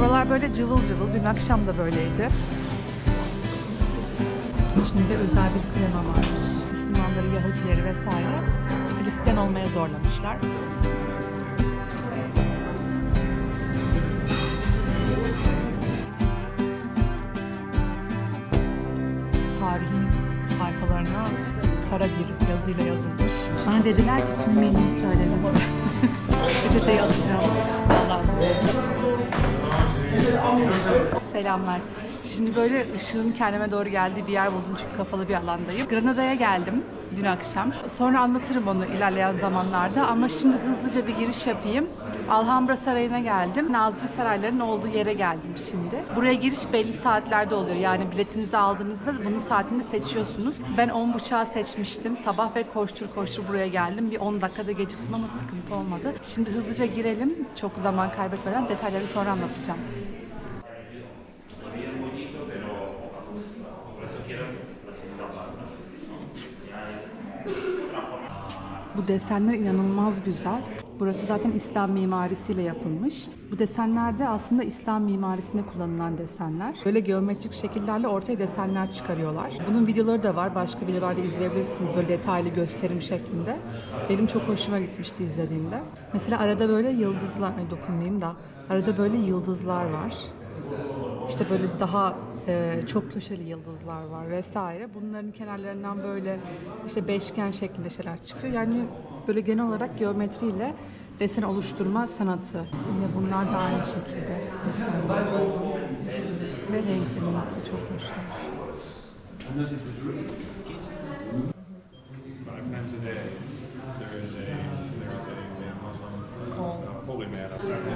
Buralar böyle cıvıl cıvıl. Dün akşam da böyleydi. İçinde özel bir klima varmış. Müslümanları, Yahudileri vesaire Hristiyan olmaya zorlamışlar. Tarihin sayfalarına kara bir yazıyla yazılmış. Bana dediler ki tüm menüyü söyledim. Peçeteyi atacağım. Vallahi. Selamlar. Şimdi böyle ışığın kendime doğru geldiği bir yer buldum çünkü kapalı bir alandayım. Granada'ya geldim dün akşam. Sonra anlatırım onu ilerleyen zamanlarda ama şimdi hızlıca bir giriş yapayım. Alhambra Sarayı'na geldim. Nazırı Sarayların olduğu yere geldim şimdi. Buraya giriş belli saatlerde oluyor. Yani biletinizi aldığınızda bunun saatini seçiyorsunuz. Ben 10.30'a seçmiştim. Sabah ve koştur koştur buraya geldim. Bir 10 dakikada geciktim ama sıkıntı olmadı. Şimdi hızlıca girelim. Çok zaman kaybetmeden detayları sonra anlatacağım. Bu desenler inanılmaz güzel. Burası zaten İslam mimarisiyle yapılmış. Bu desenler de aslında İslam mimarisinde kullanılan desenler. Böyle geometrik şekillerle ortaya desenler çıkarıyorlar. Bunun videoları da var. Başka videolarda izleyebilirsiniz böyle detaylı gösterim şeklinde. Benim çok hoşuma gitmişti izlediğimde. Mesela arada böyle yıldızlar, ay dokunmayayım da. Arada böyle yıldızlar var. İşte böyle daha e, çok köşeli yıldızlar var vesaire. Bunların kenarlarından böyle işte beşgen şeklinde şeyler çıkıyor. Yani böyle genel olarak geometriyle desen oluşturma sanatı. Yine bunlar da aynı şekilde desenler. Ve renkli çok hoşlar. Uh, holy man up there.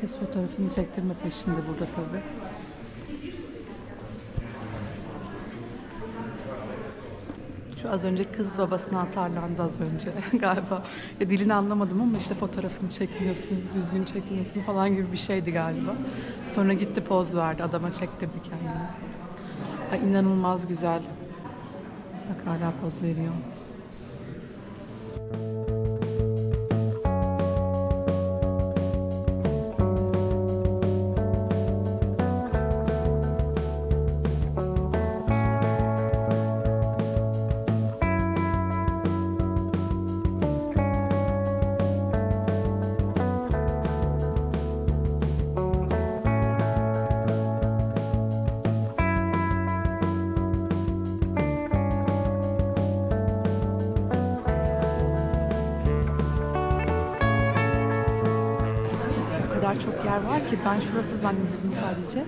Herkes fotoğrafını çektirme peşinde burada tabii. Şu az önce kız babasına atarlandı az önce galiba. Ya dilini anlamadım ama işte fotoğrafını çekmiyorsun, düzgün çekmiyorsun falan gibi bir şeydi galiba. Sonra gitti poz verdi, adama çektirdi kendini. Ay, inanılmaz güzel. Bak hala poz veriyor. Kadar çok yer var ki ben şurası zannediyordum sadece.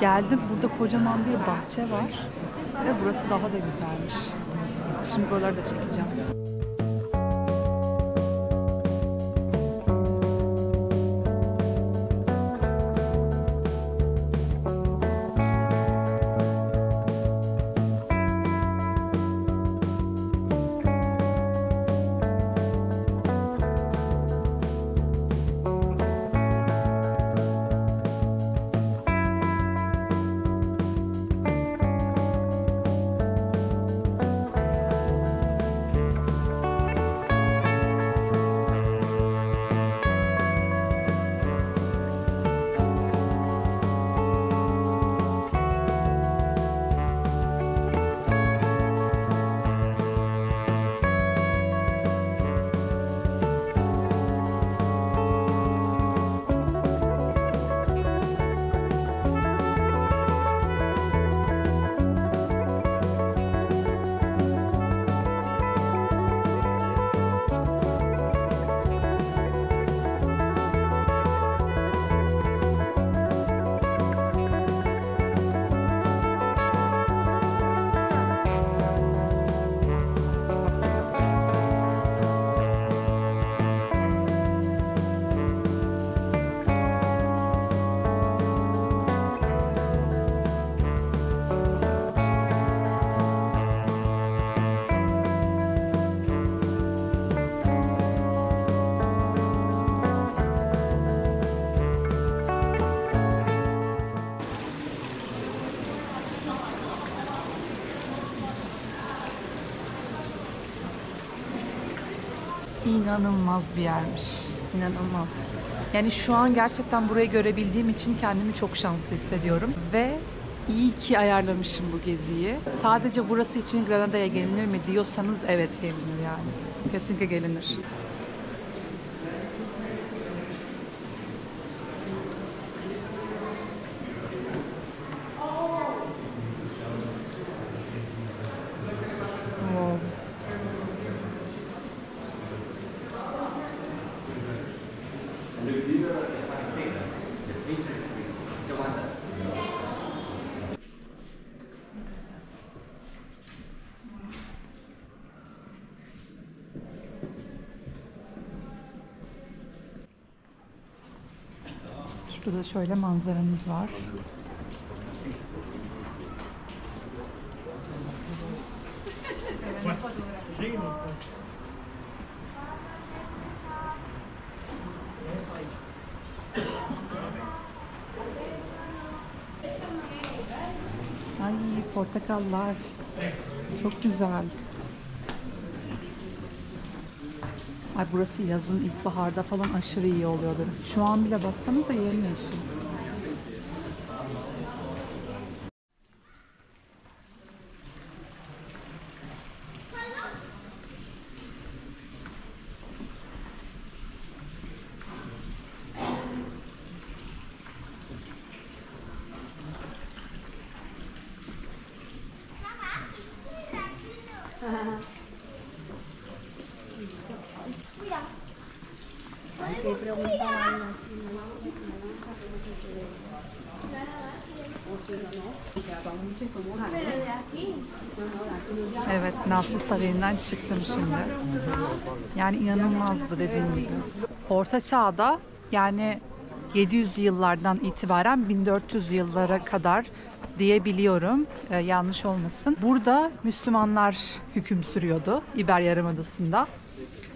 Geldim burada kocaman bir bahçe var ve burası daha da güzelmiş. Şimdi buraları da çekeceğim. İnanılmaz bir yermiş. İnanılmaz. Yani şu an gerçekten burayı görebildiğim için kendimi çok şanslı hissediyorum. Ve iyi ki ayarlamışım bu geziyi. Sadece burası için Granada'ya gelinir mi diyorsanız evet gelinir yani. Kesinlikle gelinir. Wow. Şurada da şöyle manzaramız var. Ay portakallar. Çok güzel. Ay burası yazın ilkbaharda falan aşırı iyi oluyordur. Şu an bile baksanıza yemyeşil. Evet, çıktım şimdi. Yani inanılmazdı dediğim gibi. Orta Çağ'da yani 700 yıllardan itibaren 1400 yıllara kadar diyebiliyorum. Ee, yanlış olmasın. Burada Müslümanlar hüküm sürüyordu İber Yarımadası'nda.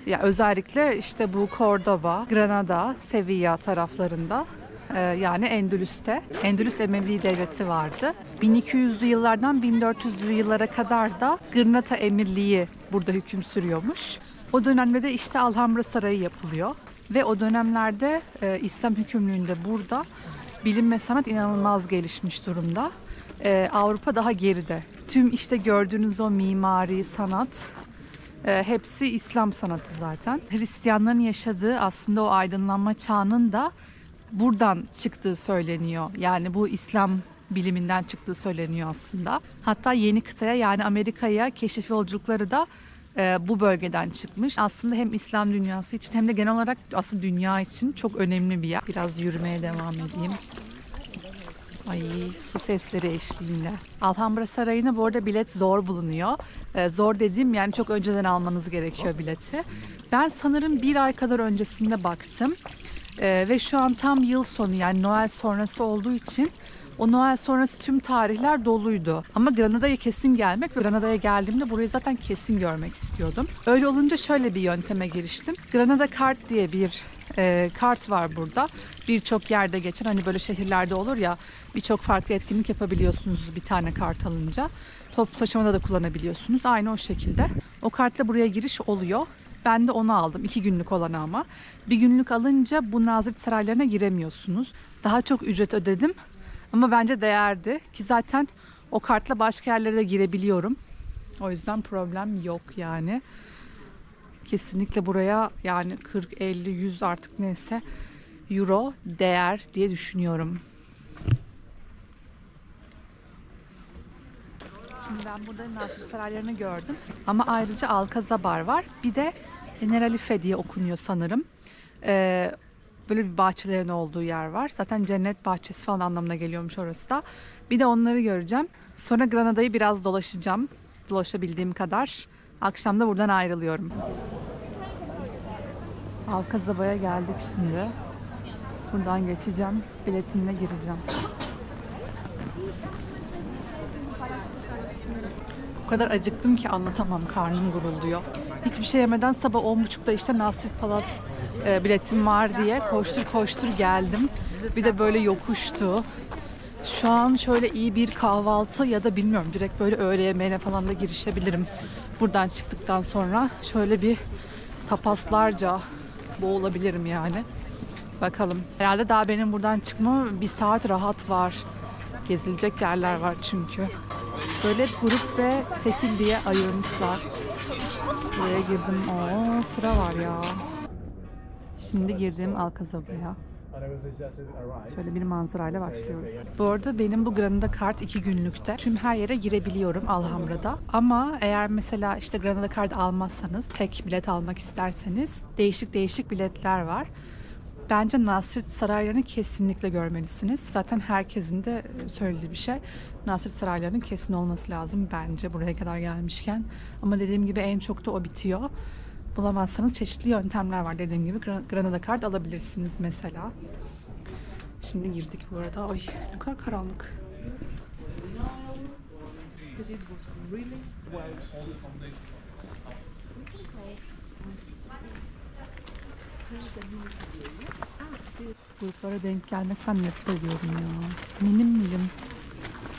Ya özellikle işte bu Cordoba, Granada, Sevilla taraflarında e, yani Endülüs'te. Endülüs Emevi Devleti vardı. 1200'lü yıllardan 1400'lü yıllara kadar da Gırnata Emirliği burada hüküm sürüyormuş. O dönemde de işte Alhambra Sarayı yapılıyor. Ve o dönemlerde e, İslam hükümlüğünde burada bilim ve sanat inanılmaz gelişmiş durumda. E, Avrupa daha geride. Tüm işte gördüğünüz o mimari, sanat e, hepsi İslam sanatı zaten. Hristiyanların yaşadığı aslında o aydınlanma çağının da buradan çıktığı söyleniyor. Yani bu İslam biliminden çıktığı söyleniyor aslında. Hatta yeni kıtaya yani Amerika'ya keşif yolculukları da e, bu bölgeden çıkmış. Aslında hem İslam dünyası için hem de genel olarak aslında dünya için çok önemli bir yer. Biraz yürümeye devam edeyim. Ay su sesleri eşliğinde. Alhambra Sarayı'na bu arada bilet zor bulunuyor. Ee, zor dediğim yani çok önceden almanız gerekiyor bileti. Ben sanırım bir ay kadar öncesinde baktım. Ee, ve şu an tam yıl sonu yani Noel sonrası olduğu için o Noel sonrası tüm tarihler doluydu. Ama Granada'ya kesin gelmek ve Granada'ya geldiğimde burayı zaten kesin görmek istiyordum. Öyle olunca şöyle bir yönteme giriştim. Granada Kart diye bir e, kart var burada. Birçok yerde geçen hani böyle şehirlerde olur ya birçok farklı etkinlik yapabiliyorsunuz bir tane kart alınca. Toplu taşımada da kullanabiliyorsunuz. Aynı o şekilde. O kartla buraya giriş oluyor. Ben de onu aldım. iki günlük olanı ama. Bir günlük alınca bu Nazırlık saraylarına giremiyorsunuz. Daha çok ücret ödedim. Ama bence değerdi. Ki zaten o kartla başka yerlere de girebiliyorum. O yüzden problem yok yani. Kesinlikle buraya yani 40, 50, 100 artık neyse euro değer diye düşünüyorum. Şimdi ben burada Nasır Saraylarını gördüm. Ama ayrıca Alkazabar var. Bir de Generalife diye okunuyor sanırım. Ee, böyle bir bahçelerin olduğu yer var. Zaten cennet bahçesi falan anlamına geliyormuş orası da. Bir de onları göreceğim. Sonra Granada'yı biraz dolaşacağım. Dolaşabildiğim kadar. Akşam da buradan ayrılıyorum. Alkazaba'ya geldik şimdi. Buradan geçeceğim. Biletimle gireceğim. O kadar acıktım ki anlatamam. Karnım gurulduyor. Hiçbir şey yemeden sabah 10.30'da işte Nasrit Palas e, biletim var diye koştur koştur geldim. Bir de böyle yokuştu. Şu an şöyle iyi bir kahvaltı ya da bilmiyorum direkt böyle öğle yemeğine falan da girişebilirim. Buradan çıktıktan sonra şöyle bir tapaslarca boğulabilirim yani. Bakalım. Herhalde daha benim buradan çıkma bir saat rahat var. Gezilecek yerler var çünkü. Böyle grup ve tekil diye ayırmışlar. Buraya girdim. Oo sıra var ya. Şimdi girdim Alcazaba'ya. Şöyle bir manzarayla başlıyoruz. Bu arada benim bu Granada kart iki günlükte. Tüm her yere girebiliyorum Alhamra'da. Ama eğer mesela işte Granada kart almazsanız, tek bilet almak isterseniz değişik değişik biletler var. Bence Nasrit Sarayları'nı kesinlikle görmelisiniz. Zaten herkesin de söylediği bir şey. Nasrit Sarayları'nın kesin olması lazım bence buraya kadar gelmişken. Ama dediğim gibi en çok da o bitiyor. Bulamazsanız çeşitli yöntemler var. Dediğim gibi Gran- Granada kart alabilirsiniz mesela. Şimdi girdik bu arada. Ay ne kadar karanlık. Gruplara denk gelmekten nefret ediyorum ya. Milim milim.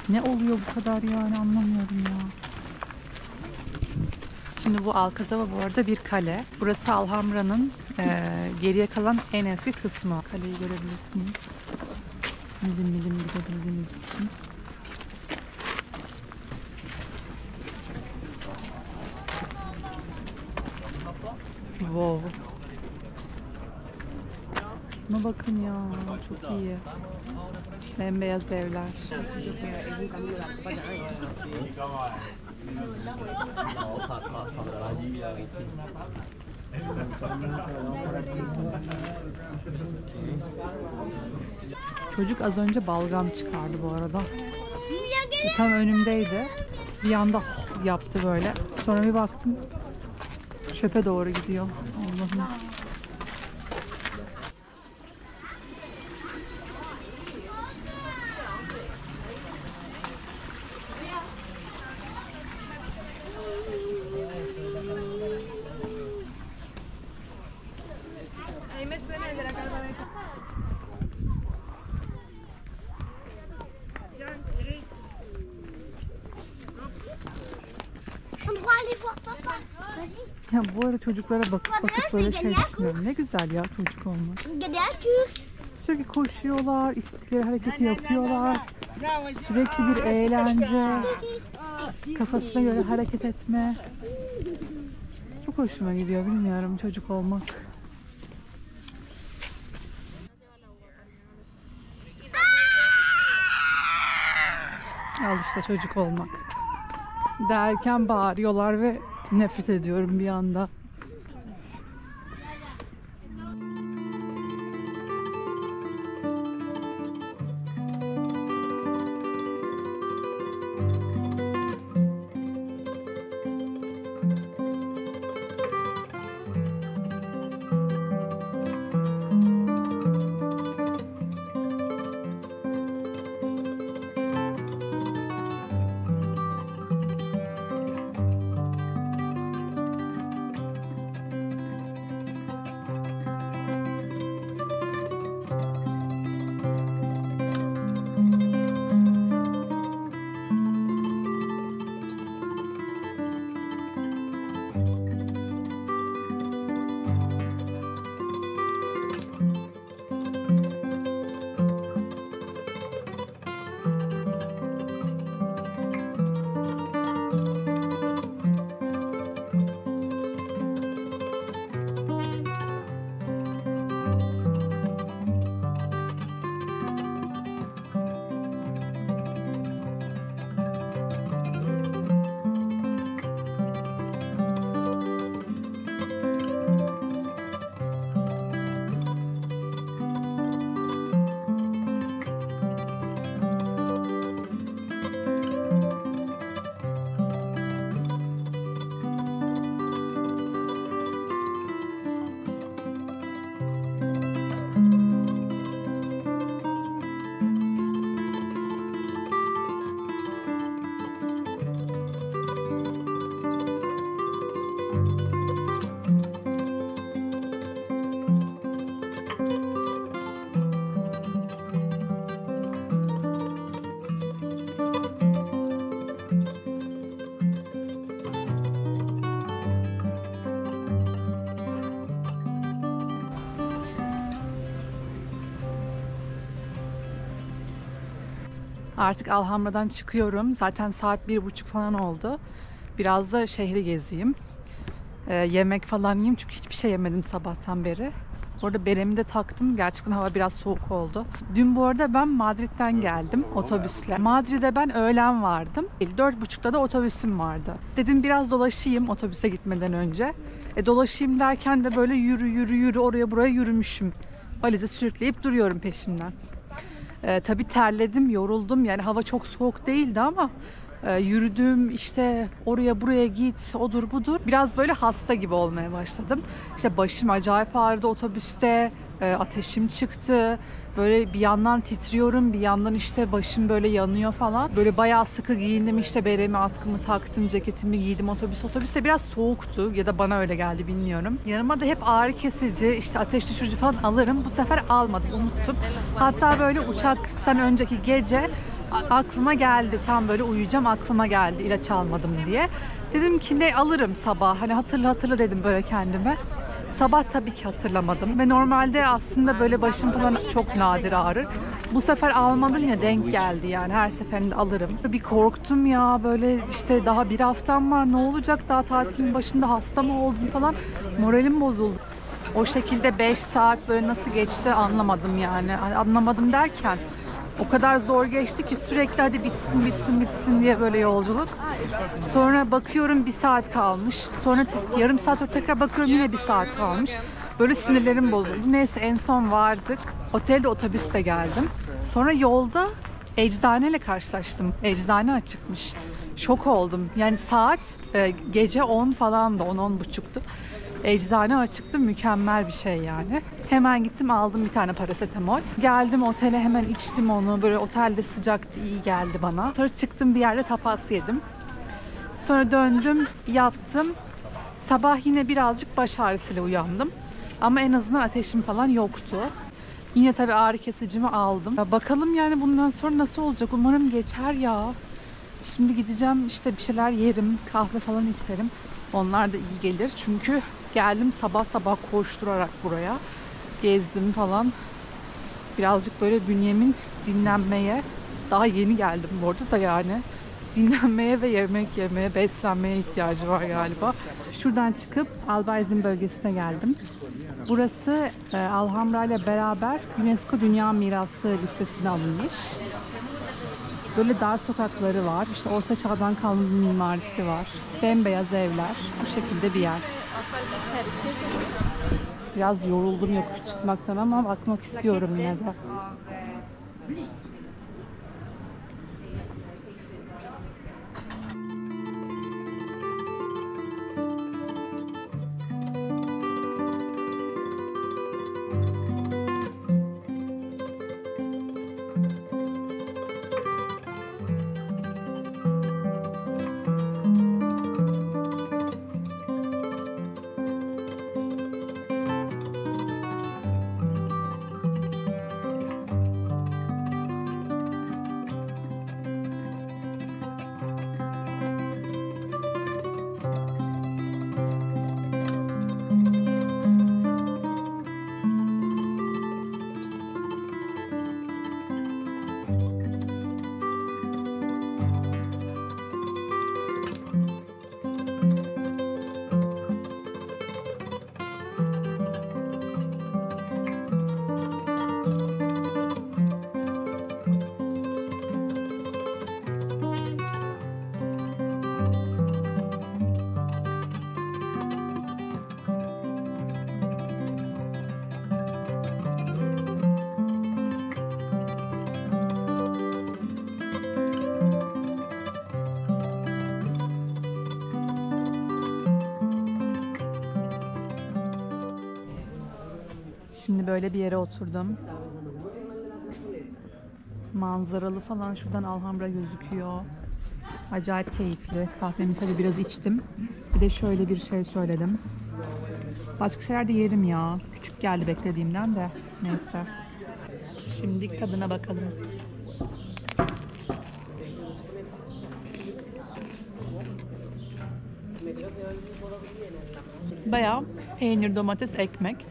Ne oluyor bu kadar yani anlamıyorum ya. Şimdi bu Alcazaba bu arada bir kale. Burası Alhamra'nın eee, geriye kalan en eski kısmı. Kaleyi görebilirsiniz. Milim milim gidebildiğiniz için. Wow. Şuna bakın ya. Çok iyi. Bembeyaz evler. Çocuk az önce balgam çıkardı bu arada. E, tam önümdeydi. Bir anda yaptı böyle. Sonra bir baktım çöpe doğru gidiyor. Allah'ım. Çocuklara bakıp bakıp böyle şey düşünüyorum. Ne güzel ya çocuk olmak. Sürekli koşuyorlar, istedikleri hareketi yapıyorlar. Sürekli bir eğlence, kafasına göre hareket etme. Çok hoşuma gidiyor bilmiyorum çocuk olmak. Al işte çocuk olmak. Derken bağırıyorlar ve nefret ediyorum bir anda. Artık Alhambra'dan çıkıyorum. Zaten saat bir buçuk falan oldu. Biraz da şehri gezeyim. Ee, yemek falan yiyeyim çünkü hiçbir şey yemedim sabahtan beri. Bu arada beremi de taktım. Gerçekten hava biraz soğuk oldu. Dün bu arada ben Madrid'den geldim otobüsle. Madrid'e ben öğlen vardım. Dört buçukta da otobüsüm vardı. Dedim biraz dolaşayım otobüse gitmeden önce. E dolaşayım derken de böyle yürü yürü yürü oraya buraya yürümüşüm. Valizi sürükleyip duruyorum peşimden. Ee, tabii terledim, yoruldum. Yani hava çok soğuk değildi ama e, yürüdüm işte oraya buraya git, odur budur. Biraz böyle hasta gibi olmaya başladım. İşte başım acayip ağrıdı otobüste, e, ateşim çıktı. Böyle bir yandan titriyorum, bir yandan işte başım böyle yanıyor falan. Böyle bayağı sıkı giyindim işte beremi, atkımı taktım, ceketimi giydim otobüs. Otobüste biraz soğuktu ya da bana öyle geldi bilmiyorum. Yanıma da hep ağrı kesici, işte ateş düşürücü falan alırım. Bu sefer almadım, unuttum. Hatta böyle uçaktan önceki gece aklıma geldi. Tam böyle uyuyacağım aklıma geldi ilaç almadım diye. Dedim ki ne alırım sabah. Hani hatırla hatırla dedim böyle kendime. Sabah tabii ki hatırlamadım ve normalde aslında böyle başım falan çok nadir ağrır. Bu sefer almadım ya denk geldi yani her seferinde alırım. Bir korktum ya böyle işte daha bir haftam var ne olacak daha tatilin başında hasta mı oldum falan moralim bozuldu. O şekilde 5 saat böyle nasıl geçti anlamadım yani. Anlamadım derken o kadar zor geçti ki sürekli hadi bitsin bitsin bitsin diye böyle yolculuk. Sonra bakıyorum bir saat kalmış. Sonra yarım saat sonra tekrar bakıyorum yine bir saat kalmış. Böyle sinirlerim bozuldu. Neyse en son vardık. Otelde otobüsle geldim. Sonra yolda eczaneyle karşılaştım. Eczane açıkmış. Şok oldum. Yani saat e, gece 10 falan da 10 buçuktu. Eczane açıktı mükemmel bir şey yani. Hemen gittim aldım bir tane parasetamol. Geldim otele hemen içtim onu. Böyle otelde sıcaktı iyi geldi bana. Sonra çıktım bir yerde tapas yedim. Sonra döndüm yattım. Sabah yine birazcık baş ağrısıyla uyandım. Ama en azından ateşim falan yoktu. Yine tabii ağrı kesicimi aldım. Ya bakalım yani bundan sonra nasıl olacak? Umarım geçer ya. Şimdi gideceğim işte bir şeyler yerim, kahve falan içerim. Onlar da iyi gelir. Çünkü geldim sabah sabah koşturarak buraya. Gezdim falan. Birazcık böyle bünyemin dinlenmeye, daha yeni geldim bu arada da yani. Dinlenmeye ve yemek yemeye, beslenmeye ihtiyacı var galiba. Şuradan çıkıp Albaizin bölgesine geldim. Burası e, Alhambra ile beraber UNESCO Dünya Mirası listesine alınmış. Böyle dar sokakları var. İşte orta çağdan kalma bir mimarisi var. Bembeyaz evler. Bu şekilde bir yer. Biraz yoruldum yokuş çıkmaktan ama bakmak istiyorum yine de. Şimdi böyle bir yere oturdum. Manzaralı falan şuradan Alhambra gözüküyor. Acayip keyifli. Kahvemi tabii biraz içtim. Bir de şöyle bir şey söyledim. Başka şeyler de yerim ya. Küçük geldi beklediğimden de. Neyse. Şimdi tadına bakalım. Bayağı peynir, domates, ekmek.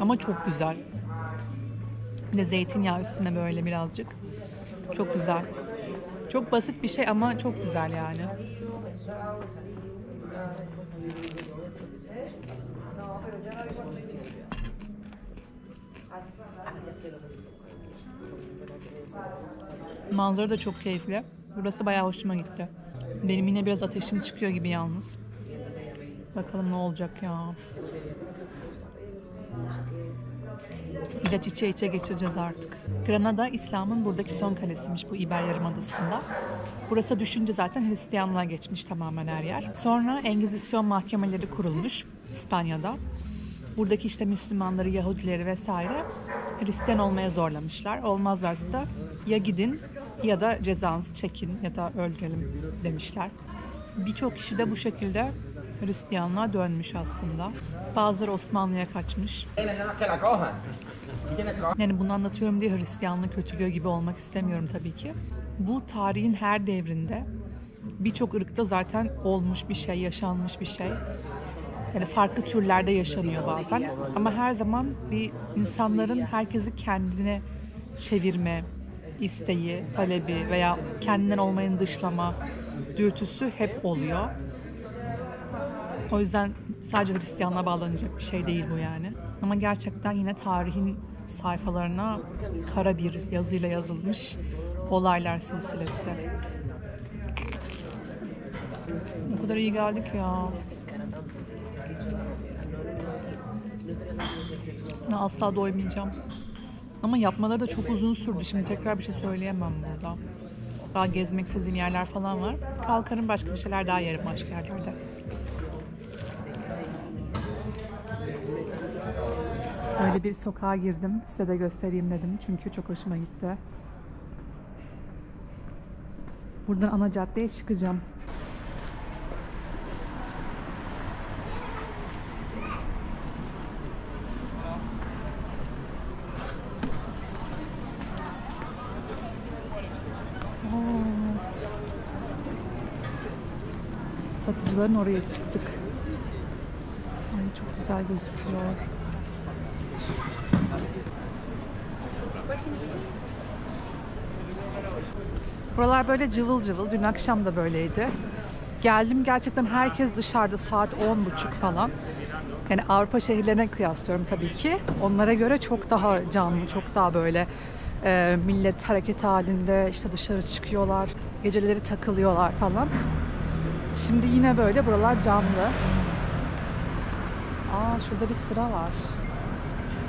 Ama çok güzel. Bir de zeytinyağı üstüne böyle birazcık. Çok güzel. Çok basit bir şey ama çok güzel yani. Manzara da çok keyifli. Burası bayağı hoşuma gitti. Benim yine biraz ateşim çıkıyor gibi yalnız. Bakalım ne olacak ya. İlaç içe içe geçireceğiz artık. Granada İslam'ın buradaki son kalesiymiş bu İber Yarımadası'nda. Burası düşünce zaten Hristiyanlığa geçmiş tamamen her yer. Sonra Engizisyon mahkemeleri kurulmuş İspanya'da. Buradaki işte Müslümanları, Yahudileri vesaire Hristiyan olmaya zorlamışlar. Olmazlarsa ya gidin ya da cezanızı çekin ya da öldürelim demişler. Birçok kişi de bu şekilde Hristiyanlığa dönmüş aslında. Bazıları Osmanlı'ya kaçmış. Yani bunu anlatıyorum diye Hristiyanlığı kötülüyor gibi olmak istemiyorum tabii ki. Bu tarihin her devrinde birçok ırkta zaten olmuş bir şey, yaşanmış bir şey. Yani farklı türlerde yaşanıyor bazen. Ama her zaman bir insanların herkesi kendine çevirme isteği, talebi veya kendinden olmayın dışlama dürtüsü hep oluyor. O yüzden sadece Hristiyanlığa bağlanacak bir şey değil bu yani. Ama gerçekten yine tarihin sayfalarına kara bir yazıyla yazılmış olaylar silsilesi. O kadar iyi geldik ya. Ben asla doymayacağım. Ama yapmaları da çok uzun sürdü. Şimdi tekrar bir şey söyleyemem burada. Daha gezmek istediğim yerler falan var. Kalkarım başka bir şeyler daha yerim başka yerlerde. Böyle bir sokağa girdim. Size de göstereyim dedim. Çünkü çok hoşuma gitti. Buradan ana caddeye çıkacağım. Satıcıların oraya çıktık. Ay çok güzel gözüküyor. Buralar böyle cıvıl cıvıl. Dün akşam da böyleydi. Geldim gerçekten herkes dışarıda saat 10.30 falan. Yani Avrupa şehirlerine kıyaslıyorum tabii ki. Onlara göre çok daha canlı, çok daha böyle e, millet hareket halinde işte dışarı çıkıyorlar, geceleri takılıyorlar falan. Şimdi yine böyle buralar canlı. Aa şurada bir sıra var.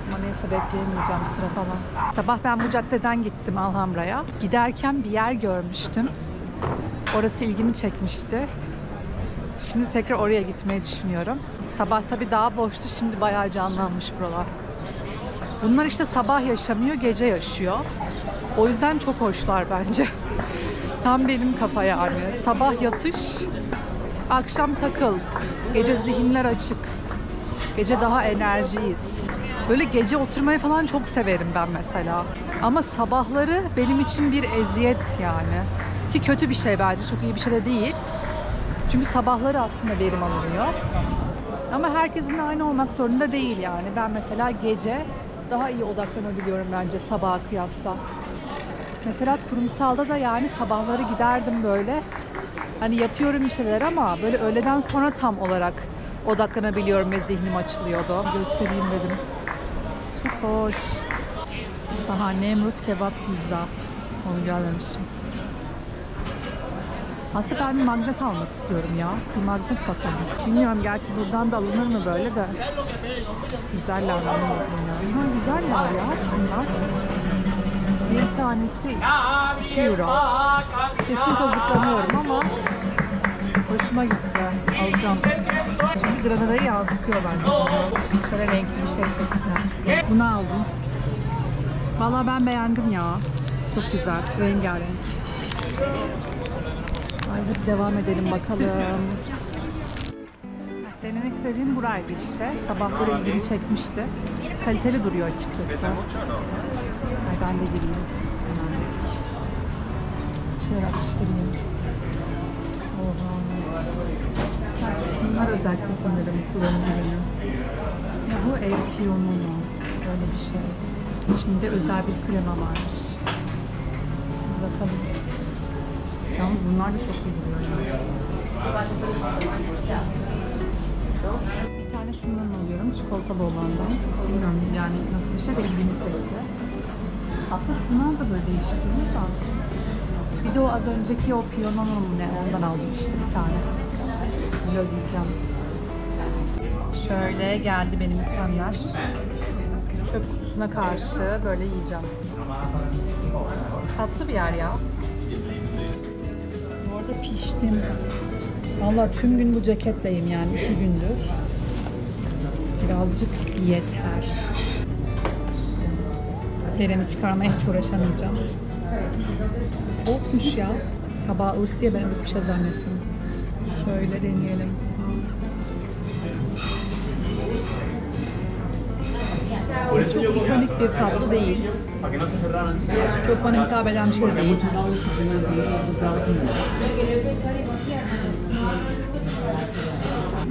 Ama neyse bekleyemeyeceğim sıra falan. Sabah ben bu caddeden gittim Alhamra'ya. Giderken bir yer görmüştüm. Orası ilgimi çekmişti. Şimdi tekrar oraya gitmeyi düşünüyorum. Sabah tabii daha boştu. Şimdi bayağı canlanmış buralar. Bunlar işte sabah yaşamıyor, gece yaşıyor. O yüzden çok hoşlar bence. Tam benim kafa yani. Sabah yatış, akşam takıl. Gece zihinler açık. Gece daha enerjiyiz. Böyle gece oturmayı falan çok severim ben mesela. Ama sabahları benim için bir eziyet yani. Ki kötü bir şey bence, çok iyi bir şey de değil. Çünkü sabahları aslında verim alınıyor. Ama herkesin de aynı olmak zorunda değil yani. Ben mesela gece daha iyi odaklanabiliyorum bence sabaha kıyasla. Mesela kurumsalda da yani sabahları giderdim böyle. Hani yapıyorum bir şeyler ama böyle öğleden sonra tam olarak odaklanabiliyorum ve zihnim açılıyordu. Göstereyim dedim. Çok hoş. Aha Nemrut kebap pizza. Onu görmemişim. Aslında ben bir magnet almak istiyorum ya. Bir magnet bakalım. Bilmiyorum gerçi buradan da alınır mı böyle de. Güzeller ben bilmiyorum. Ha güzeller ya şunlar. Bir tanesi 2 euro. Kesin kazıklanıyorum ama hoşuma gitti. Alacağım. Çünkü Granada'yı yansıtıyor bence. Şöyle renkli bir şey seçeceğim. Bunu aldım. Vallahi ben beğendim ya. Çok güzel. Rengarenk. Ay hadi devam edelim bakalım. Denemek istediğim buraydı işte. Sabah böyle ilgimi çekmişti. Kaliteli duruyor açıkçası. Ay ben de gireyim. Bir şeyler atıştırayım. Oha. Şunlar özellikle sanırım ürünü. Ya bu El Pionono. Böyle bir şey. İçinde özel bir krema varmış. Bakalım. Yalnız bunlar da çok iyi duruyor. Bir tane şundan alıyorum, çikolatalı olandan. Bilmiyorum yani nasıl bir şey de ilgimi çekti. Aslında şunlar da böyle değişik duruyor. Bir de o az önceki o piyanono mu ne ondan aldım işte bir tane. Şimdi ödeyeceğim. Şöyle geldi benim ikramlar. Çöp kutusuna karşı böyle yiyeceğim. Tatlı bir yer ya. Bu arada piştim. Valla tüm gün bu ceketleyim yani iki gündür. Birazcık yeter. Beremi çıkarmaya hiç uğraşamayacağım. Soğukmuş ya. Tabağı ılık diye ben ılık bir şey zannettim. Şöyle deneyelim. Çok ikonik bir tatlı değil. Çok bana hitap eden bir şey değil.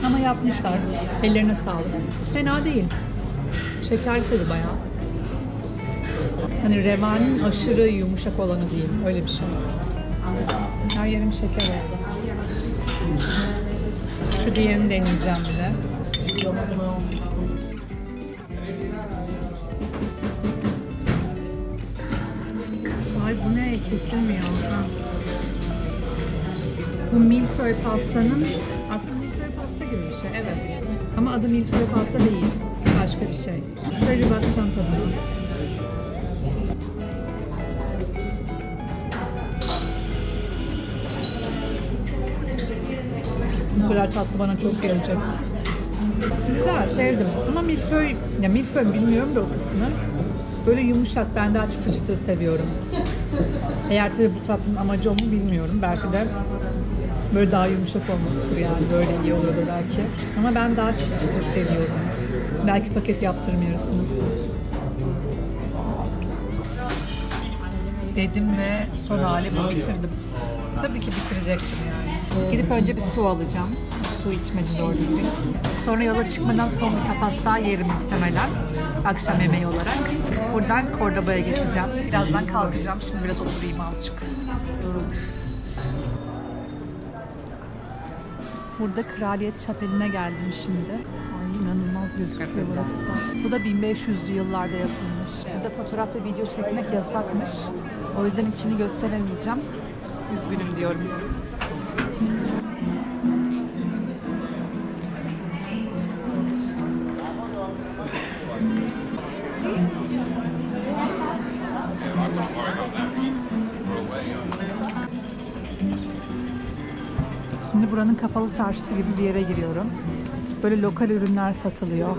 Ama yapmışlar. Ellerine sağlık. Fena değil. Şeker tadı bayağı. Hani revanin aşırı yumuşak olanı diyeyim. Öyle bir şey. Her yerim şeker oldu. Şu diğerini deneyeceğim bir de. Ay bu ne? Kesilmiyor. Ha. Bu milföy pastanın aslında milföy pasta gibi bir şey. Evet. Ama adı milföy pasta değil. Başka bir şey. Şöyle bir bakacağım tadına. Kadar tatlı bana çok gelecek. Güzel, sevdim. Ama milföy, ya milföy bilmiyorum da o kısmı. Böyle yumuşak, ben daha çıtır çıtır seviyorum. Eğer tabii bu tatlının amacı o mu bilmiyorum. Belki de böyle daha yumuşak olmasıdır yani. Böyle iyi oluyordur belki. Ama ben daha çıtır çıtır seviyorum. Belki paket yaptırım yarısını. Dedim ve son hali bu bitirdim. Tabii ki bitirecektim yani. Gidip önce bir su alacağım. Su içmedim doğru düzgün. Sonra yola çıkmadan son bir tapas daha yerim muhtemelen. Akşam yemeği olarak. Buradan Cordoba'ya geçeceğim. Birazdan kalkacağım. Şimdi biraz oturayım azıcık. Burada Kraliyet Şapeli'ne geldim şimdi. Ay inanılmaz gözüküyor burası da. Bu da 1500'lü yıllarda yapılmış. Burada fotoğraf ve video çekmek yasakmış. O yüzden içini gösteremeyeceğim. Üzgünüm diyorum. Buranın kapalı çarşısı gibi bir yere giriyorum. Böyle lokal ürünler satılıyor.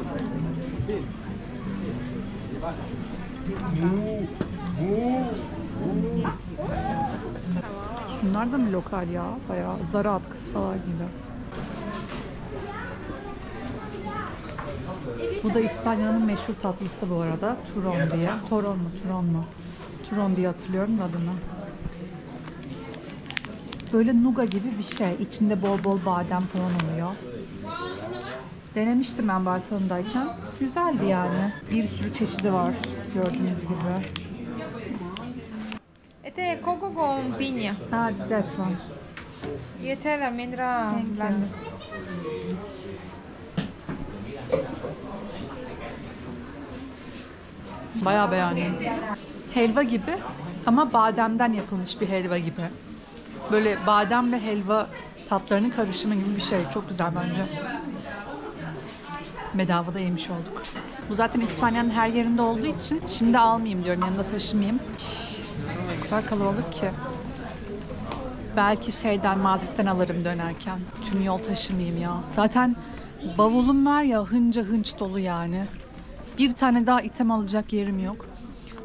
Şunlar da mı lokal ya? Bayağı zara atkısı falan gibi. Bu da İspanya'nın meşhur tatlısı bu arada. Turon diye. Toron mu? Turon mu? Turon diye hatırlıyorum adını. Böyle nuga gibi bir şey. İçinde bol bol badem falan oluyor. Denemiştim ben Barcelona'dayken. Güzeldi yani. Bir sürü çeşidi var gördüğünüz gibi. Este es coco con piña Ha, that one. y esta es la almendra Thank you. blanda. Bayağı beğendim. Helva gibi ama bademden yapılmış bir helva gibi. Böyle badem ve helva tatlarının karışımı gibi bir şey. Çok güzel bence. Bedava da yemiş olduk. Bu zaten İspanya'nın her yerinde olduğu için şimdi almayayım diyorum. Yanımda taşımayayım. O kadar kalabalık ki. Belki şeyden Madrid'den alırım dönerken. Tüm yol taşımayayım ya. Zaten bavulum var ya hınca hınç dolu yani. Bir tane daha item alacak yerim yok.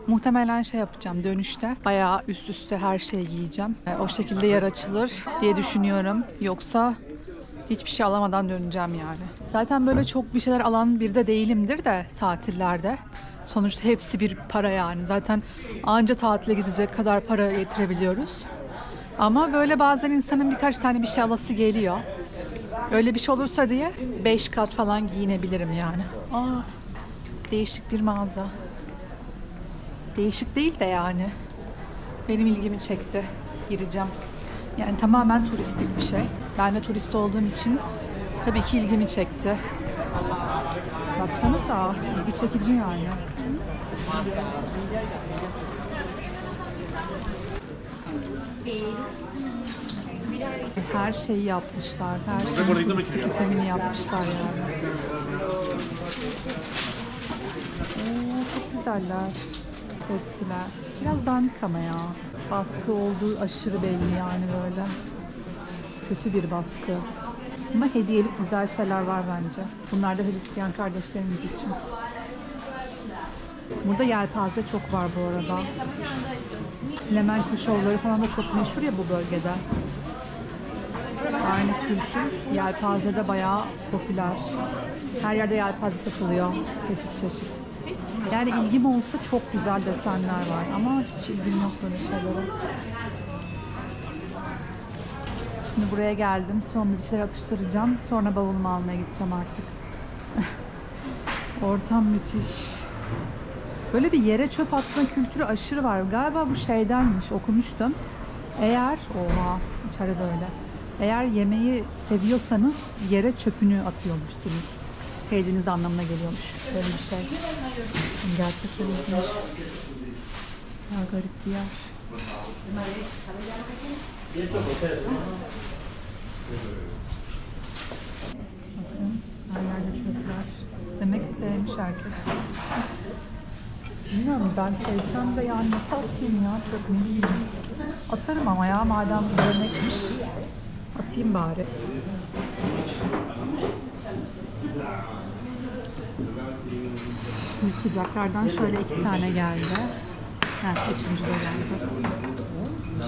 Muhtemelen şey yapacağım dönüşte. Bayağı üst üste her şeyi giyeceğim. E, O şekilde yer açılır diye düşünüyorum. Yoksa hiçbir şey alamadan döneceğim yani. Zaten böyle çok bir şeyler alan bir de değilimdir de tatillerde. Sonuçta hepsi bir para yani. Zaten anca tatile gidecek kadar para getirebiliyoruz. Ama böyle bazen insanın birkaç tane bir şey alası geliyor. Öyle bir şey olursa diye 5 kat falan giyinebilirim yani. Aa, değişik bir mağaza. Değişik değil de yani. Benim ilgimi çekti. Gireceğim. Yani tamamen turistik bir şey. Ben de turist olduğum için tabii ki ilgimi çekti. Baksanıza ilgi çekici yani. Her şeyi yapmışlar. Her turistik vitamini yapmışlar yani. Oo, çok güzeller. Tepsiler. Biraz dandik ama ya. Baskı olduğu aşırı belli yani böyle. Kötü bir baskı. Ama hediyelik güzel şeyler var bence. Bunlar da Hristiyan kardeşlerimiz için. Burada yelpaze çok var bu arada. Flamenco şovları falan da çok meşhur ya bu bölgede. Aynı kültür yelpazede bayağı popüler. Her yerde yelpaze satılıyor. Çeşit çeşit. Yani ilgim olsa çok güzel desenler var ama hiç ilgim yok böyle şeylere. Şimdi buraya geldim. Son bir şeyler atıştıracağım. Sonra bavulumu almaya gideceğim artık. Ortam müthiş. Böyle bir yere çöp atma kültürü aşırı var. Galiba bu şeydenmiş. Okumuştum. Eğer, oha içeride öyle. Eğer yemeği seviyorsanız yere çöpünü atıyormuşsunuz. Sevdiğiniz anlamına geliyormuş. Böyle bir şey. Gerçekten ilginç. Ya garip bir yer. Bakın her yerde çöpler. Demek sevmiş herkes. Bilmiyorum ben sevsem de yani nasıl atayım ya çöp ne bileyim. Atarım ama ya madem örnekmiş. Atayım bari. Şimdi sıcaklardan şöyle iki tane geldi. Ha, üçüncü de geldi.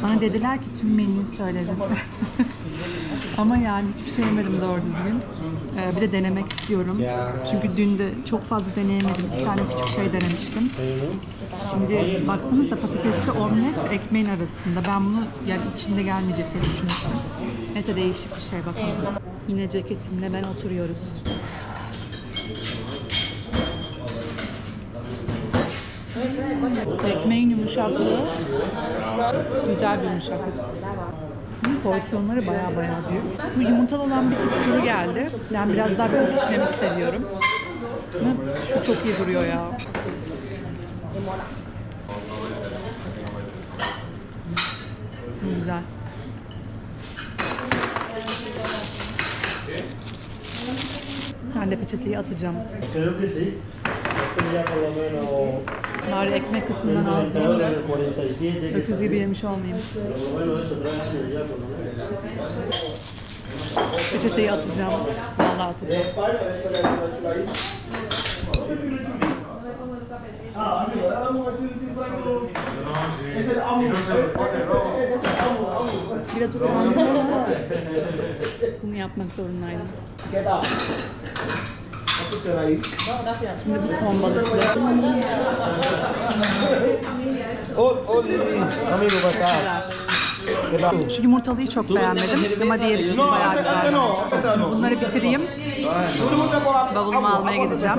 Bana dediler ki tüm menüyü söyledim. Ama yani hiçbir şey yemedim doğru düzgün. Ee, bir de denemek istiyorum. Çünkü dün de çok fazla deneyemedim. İki tane küçük şey denemiştim. Şimdi baksanıza patatesli omlet ekmeğin arasında. Ben bunu yani içinde gelmeyecek diye düşünmüştüm. Neyse değişik bir şey bakalım. Yine ceketimle ben oturuyoruz. Ekmeğin yumuşaklığı güzel bir yumuşaklık. Hı, Porsiyonları baya baya büyük. Bu yumurtalı olan bir tık kuru geldi. Ben biraz daha böyle pişmemiş seviyorum. Şu çok iyi duruyor ya. Güzel. Ben de peçeteyi atacağım. Bari ekmek kısmından az del de 47. que öküz gibi yemiş olmayayım. Peçeteyi atacağım. Vallahi atacağım. Biraz utandım bunu yapmak zorundaydım. Şimdi bu ton balıklı. Şu yumurtalıyı çok beğenmedim ama diğer ikisi bayağı güzel bence. Şimdi bunları bitireyim. Bavulumu almaya gideceğim.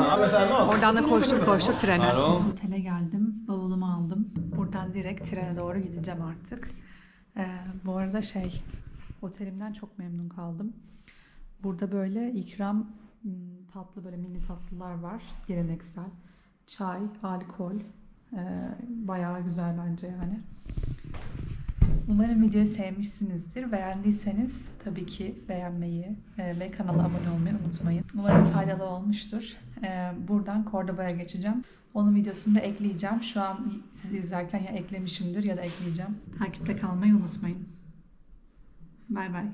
Oradan da koştur koştur trene. Otele geldim. Bavulumu aldım. Buradan direkt trene doğru gideceğim artık. Ee, bu arada şey, otelimden çok memnun kaldım. Burada böyle ikram hmm, tatlı böyle mini tatlılar var. Geleneksel. Çay, alkol. Ee, bayağı güzel bence yani. Umarım videoyu sevmişsinizdir. Beğendiyseniz tabii ki beğenmeyi e, ve kanala abone olmayı unutmayın. Umarım faydalı olmuştur. E, Buradan Cordoba'ya geçeceğim. Onun videosunu da ekleyeceğim. Şu an siz izlerken ya eklemişimdir ya da ekleyeceğim. Takipte kalmayı unutmayın. Bay bay.